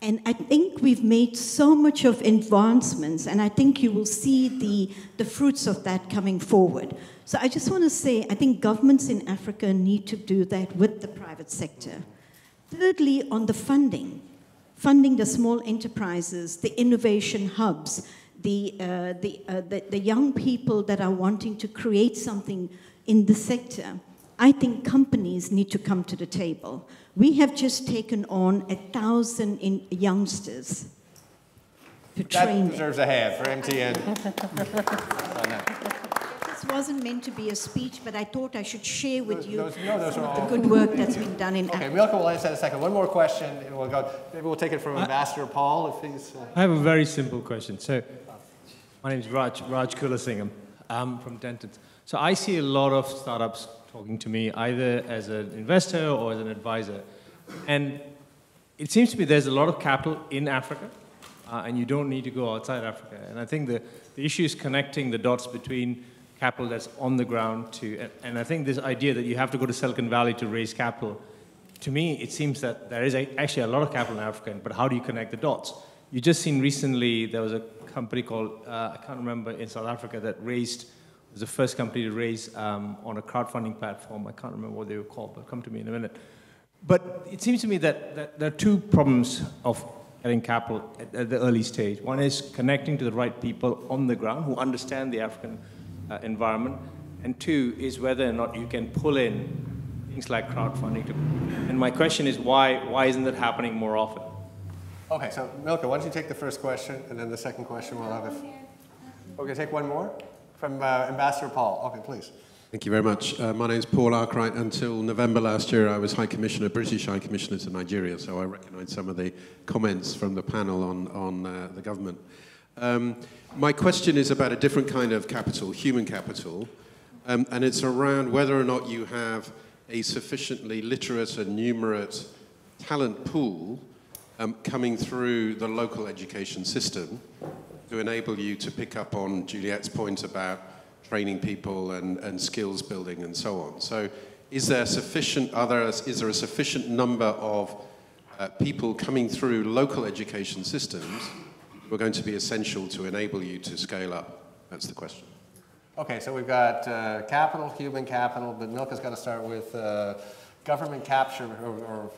And I think we've made so much of advancements, and I think you will see the, the fruits of that coming forward. So I just want to say I think governments in Africa need to do that with the private sector. Thirdly, on the funding, funding the small enterprises, the innovation hubs, the, uh, the, uh, the, the, young people that are wanting to create something in the sector, I think companies need to come to the table. We have just taken on a thousand in youngsters to that train. That deserves them. a hand for MTN. this wasn't meant to be a speech, but I thought I should share with you those, no, some of the good work that's been done in Okay, Milkah will answer that in a second. One more question, and we'll go. Maybe we'll take it from I, Ambassador Paul, if he's. Uh... I have a very simple question. So, my name is Raj, Raj Kulasingam. I'm from Denton. So, I see a lot of startups talking to me either as an investor or as an advisor. And it seems to me there's a lot of capital in Africa, uh, and you don't need to go outside Africa. And I think the, the issue is connecting the dots between capital that's on the ground to, and I think this idea that you have to go to Silicon Valley to raise capital, to me, it seems that there is actually a lot of capital in Africa, but how do you connect the dots? You just seen recently there was a company called, uh, I can't remember, in South Africa that raised, was the first company to raise um, on a crowdfunding platform. I can't remember what they were called, but come to me in a minute. But it seems to me that, that there are two problems of getting capital at, at, the early stage. One is connecting to the right people on the ground who understand the African uh, environment, and two is whether or not you can pull in things like crowdfunding. To, and my question is why, why isn't that happening more often? Okay, so Milkah, why don't you take the first question, and then the second question we'll have. If, okay, take one more from uh, Ambassador Paul. Okay, please. Thank you very much. Uh, my name is Paul Arkwright. Until November last year, I was High Commissioner, British High Commissioner to Nigeria, so I recognise some of the comments from the panel on, on uh, the government. Um, my question is about a different kind of capital, human capital, um, and it's around whether or not you have a sufficiently literate and numerate talent pool um, coming through the local education system to enable you to pick up on Juliet's point about training people and, and skills building and so on. So is there sufficient other, is there a sufficient number of uh, people coming through local education systems who are going to be essential to enable you to scale up? That's the question. Okay, so we've got uh, capital, human capital, but Milkah's got to start with uh, government capture or, or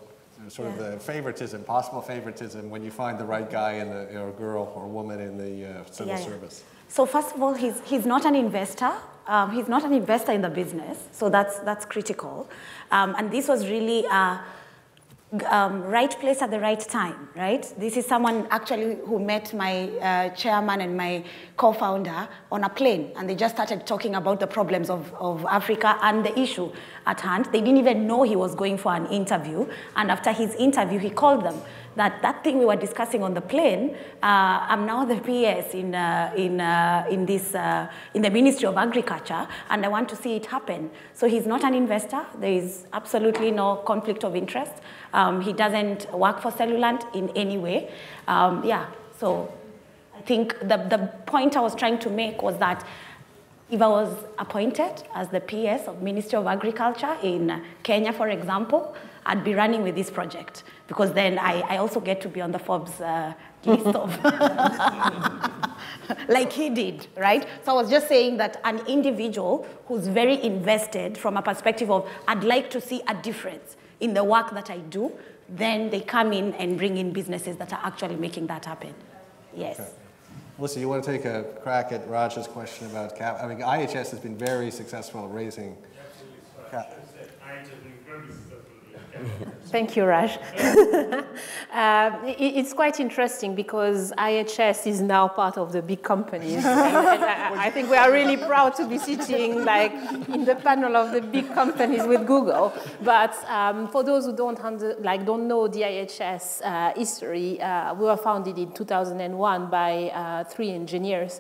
sort yeah. of the favoritism, possible favoritism when you find the right guy in the, or girl or woman in the uh, civil yeah, service. So first of all, he's, he's not an investor. Um, he's not an investor in the business, so that's, that's critical. Um, and this was really a um, right place at the right time, right? This is someone actually who met my uh, chairman and my co-founder on a plane, and they just started talking about the problems of, of Africa and the issue at hand. They didn't even know he was going for an interview, and after his interview, he called them that that thing we were discussing on the plane, uh, I'm now the PS in, uh, in, uh, in, this, uh, in the Ministry of Agriculture, and I want to see it happen. So he's not an investor. There is absolutely no conflict of interest. Um, he doesn't work for Cellulant in any way. Um, yeah, so I think the, the point I was trying to make was that if I was appointed as the PS of Ministry of Agriculture in Kenya, for example, I'd be running with this project because then I, I also get to be on the Forbes uh, list of, like he did, right? So I was just saying that an individual who's very invested from a perspective of, I'd like to see a difference in the work that I do, then they come in and bring in businesses that are actually making that happen. Yes. Okay. Melissa, you want to take a crack at Raj's question about cap? I mean, IHS has been very successful at raising cap. Thank you, Raj. uh, it, it's quite interesting because IHS is now part of the big companies. and, and I, I, think we are really proud to be sitting like in the panel of the big companies with Google. But um, for those who don't under, like don't know the IHS uh, history, uh, we were founded in 2001 by uh, three engineers.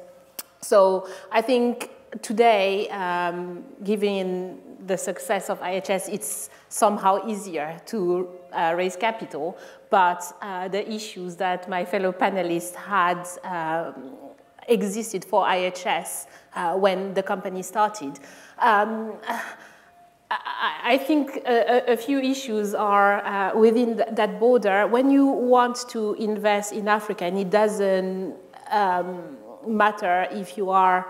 So I think today, um, given the success of IHS, it's somehow easier to uh, raise capital, but uh, the issues that my fellow panelists had um, existed for IHS uh, when the company started. Um, I, think a, a, few issues are uh, within th that border. When you want to invest in Africa, and it doesn't um, matter if you are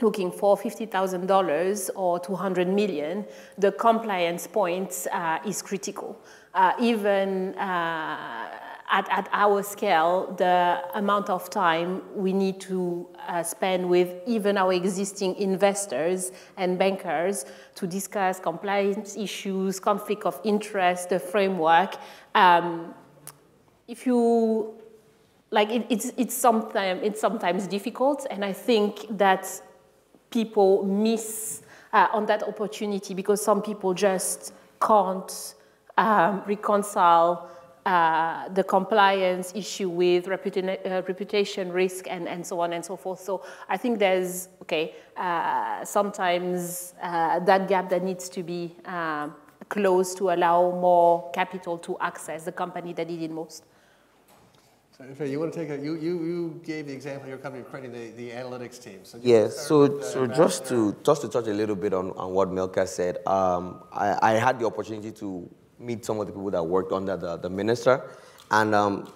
looking for $50,000 or 200 million, the compliance point uh, is critical. Uh, even uh, at, at, our scale, the amount of time we need to uh, spend with even our existing investors and bankers to discuss compliance issues, conflict of interest, the framework. Um, if you like it, it's, it's, sometimes, it's sometimes difficult, and I think that people miss uh, on that opportunity because some people just can't um, reconcile uh, the compliance issue with reputa uh, reputation risk and, and so on and so forth. So I think there's, okay, uh, sometimes uh, that gap that needs to be um, closed to allow more capital to access the company that did it most. So, you want to take a, you, you, you gave the example of your company creating the, the analytics team. So yes, so, so just to, just to touch a little bit on, on what Milkah said, um, I, I had the opportunity to meet some of the people that worked under the, the minister, and um,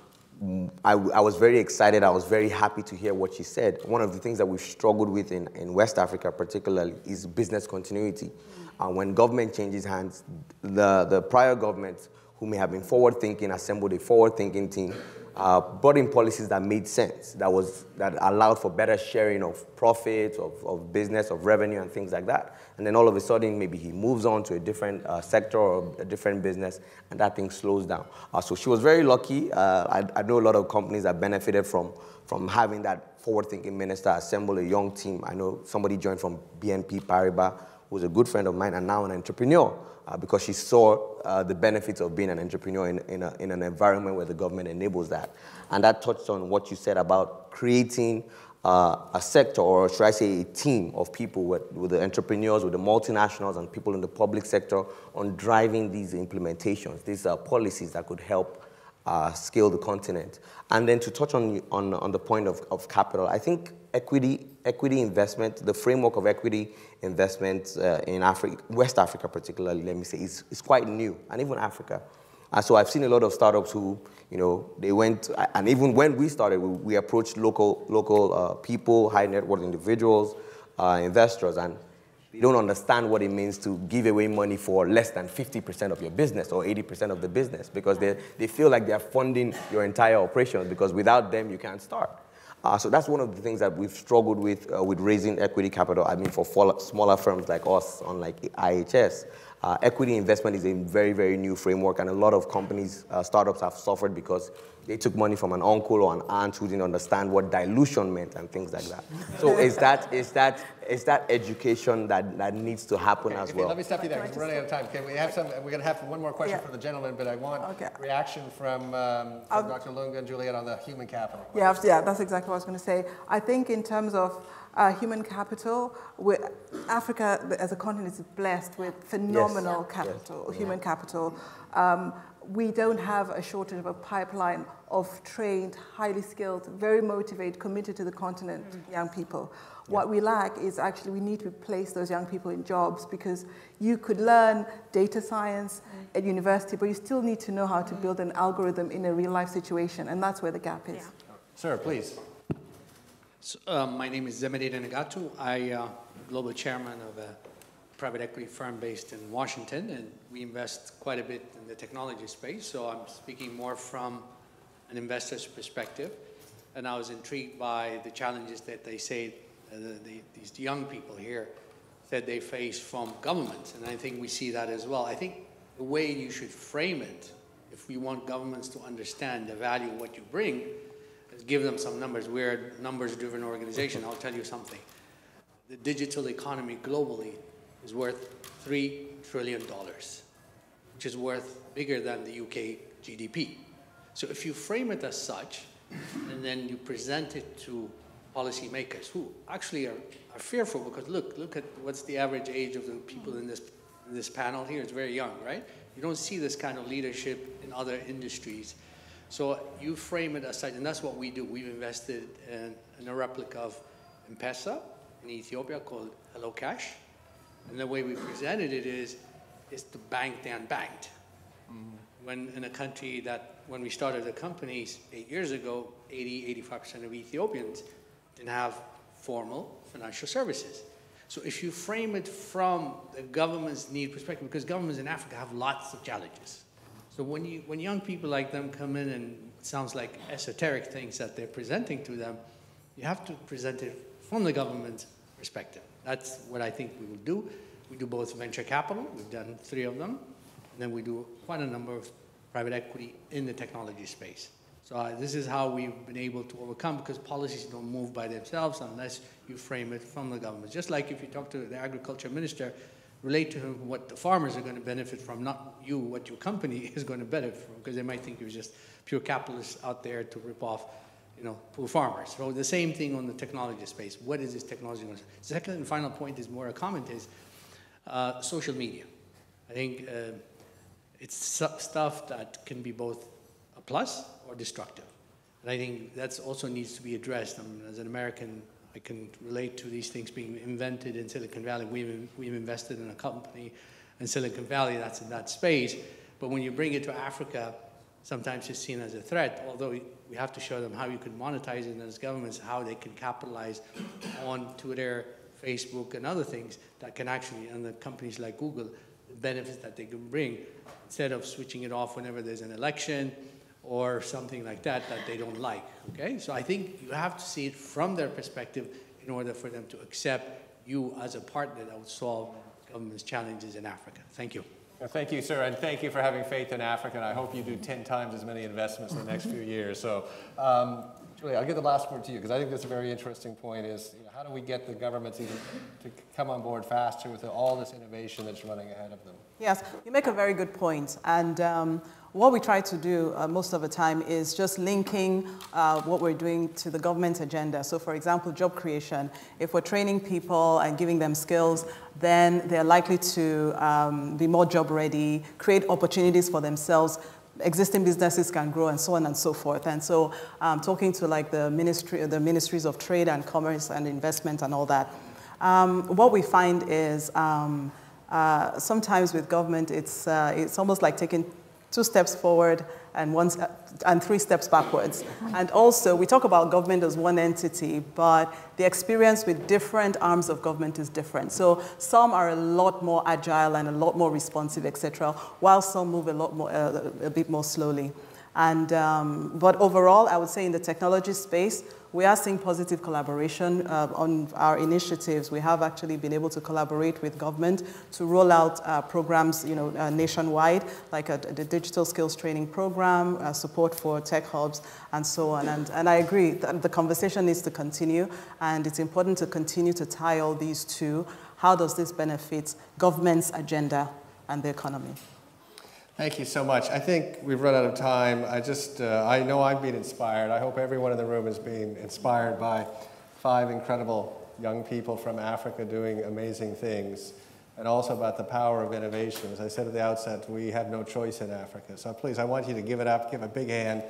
I, I, was very excited. I was very happy to hear what she said. One of the things that we've struggled with in, in West Africa, particularly, is business continuity. Uh, when government changes hands, the, the prior government, who may have been forward thinking, assembled a forward thinking team uh, brought in policies that made sense, that, was, that allowed for better sharing of profits, of, of business, of revenue, and things like that. And then all of a sudden, maybe he moves on to a different uh, sector or a different business, and that thing slows down. Uh, so she was very lucky. Uh, I, I, know a lot of companies that benefited from, from having that forward-thinking minister assemble a young team. I know somebody joined from BNP Paribas, who's a good friend of mine and now an entrepreneur uh, because she saw uh, the benefits of being an entrepreneur in, in, a, in, an environment where the government enables that. And that touched on what you said about creating uh, a sector, or should I say a team of people with, with, the entrepreneurs, with the multinationals, and people in the public sector on driving these implementations, these are policies that could help uh, scale the continent. And then to touch on, on, on the point of, of capital, I think equity, equity investment, the framework of equity investment uh, in Africa, West Africa particularly, let me say, is, is quite new, and even Africa. And so I've seen a lot of startups who, you know, they went, and even when we started, we, we approached local, local uh, people, high net worth individuals, uh, investors, and they don't understand what it means to give away money for less than 50% of your business or 80% of the business because they, they feel like they're funding your entire operation because without them, you can't start. Uh, so that's one of the things that we've struggled with uh, with raising equity capital. I mean, for smaller firms like us, unlike IHS, uh, equity investment is a very, very new framework, and a lot of companies, uh, startups have suffered because they took money from an uncle or an aunt who didn't understand what dilution meant and things like that. So is that, is that, is that education that, that needs to happen okay, as well? Let me stop you there because we're running out of time. Can we have some, we're going to have one more question yeah. from the gentleman, but I want okay. reaction from, um, from Dr. Lunga and Juliet on the human capital. Yeah, yeah, that's exactly what I was going to say. I think in terms of uh, human capital, Africa as a continent is blessed with phenomenal yes. capital, yes. human yeah. capital. Um, we don't have a shortage of a pipeline of trained, highly skilled, very motivated, committed to the continent mm. young people. Yeah. What we lack is actually we need to place those young people in jobs because you could learn data science mm. at university, but you still need to know how to build an algorithm in a real life situation, and that's where the gap is. Yeah. Sir, please. So, um, my name is Zemedeneh Negatu. I uh, global chairman of a private equity firm based in Washington, and we invest quite a bit in the technology space. So I'm speaking more from an investor's perspective. And I was intrigued by the challenges that they say uh, the, the, these young people here that they face from governments. And I think we see that as well. I think the way you should frame it, if we want governments to understand the value of what you bring, give them some numbers. We're a numbers-driven organization. I'll tell you something. The digital economy globally is worth $3 trillion, which is worth bigger than the UK GDP. So if you frame it as such, and then you present it to policymakers who actually are, are fearful because look, look at what's the average age of the people in this, in this panel here. It's very young, right? You don't see this kind of leadership in other industries. So you frame it as such, and that's what we do. We've invested in, in a replica of M-Pesa in Ethiopia called Hello Cash. And the way we presented it is, it's the bank the unbanked. Mm. When in a country that, when we started the companies eight years ago, 80, 85% of Ethiopians didn't have formal financial services. So if you frame it from the government's need perspective, because governments in Africa have lots of challenges. So when, you, when young people like them come in and it sounds like esoteric things that they're presenting to them, you have to present it from the government's perspective. That's what I think we will do. We do both venture capital, we've done three of them, and then we do quite a number of private equity in the technology space. So uh, this is how we've been able to overcome because policies don't move by themselves unless you frame it from the government. Just like if you talk to the agriculture minister, relate to what the farmers are going to benefit from, not you, what your company is going to benefit from, because they might think you're just pure capitalists out there to rip off you know, poor farmers. So the same thing on the technology space. What is this technology going to Second and final point is more a comment is uh, social media. I think uh, it's stuff that can be both a plus or destructive. And I think that also needs to be addressed. I mean, as an American, I can relate to these things being invented in Silicon Valley. We've, we've invested in a company in Silicon Valley that's in that space. But when you bring it to Africa, sometimes it's seen as a threat, although we have to show them how you can monetize it as governments, how they can capitalize on Twitter, Facebook, and other things that can actually, and the companies like Google, the benefits that they can bring, instead of switching it off whenever there's an election or something like that that they don't like, okay? So I think you have to see it from their perspective in order for them to accept you as a partner that would solve government's challenges in Africa. Thank you. Well, thank you, sir, and thank you for having faith in Africa, and I hope you do 10 times as many investments in the next few years. So, um, Julie, I'll give the last word to you because I think that's a very interesting point is you know, how do we get the governments even to come on board faster with all this innovation that's running ahead of them? Yes, you make a very good. And um, what we try to do uh, most of the time is just linking uh, what we're doing to the government agenda. So, for example, job creation. If we're training people and giving them skills, then they're likely to um, be more job ready, create opportunities for themselves, existing businesses can grow and so on and so forth. And so um, talking to like the ministry, the ministries of trade and commerce and investment and all that. Um, what we find is um, uh, sometimes with government, it's, uh, it's almost like taking two steps forward and, one, and three steps backwards. And also, we talk about government as one entity, but the experience with different arms of government is different. So some are a lot more agile and a lot more responsive, etc., while some move a lot more, uh, a bit more slowly. And, um, but overall, I would say in the technology space, we are seeing positive collaboration uh, on our initiatives. We have actually been able to collaborate with government to roll out uh, programs you know, uh, nationwide, like a, the Digital Skills Training Program, uh, support for tech hubs, and so on. And, and I agree, that the conversation needs to continue, and it's important to continue to tie all these two. How does this benefit government's agenda and the economy? Thank you so much. I think we've run out of time. I just, uh, I know I'm being inspired. I hope everyone in the room is being inspired by five incredible young people from Africa doing amazing things, and also about the power of innovation. As I said at the outset, we have no choice in Africa. So please, I want you to give it up, give a big hand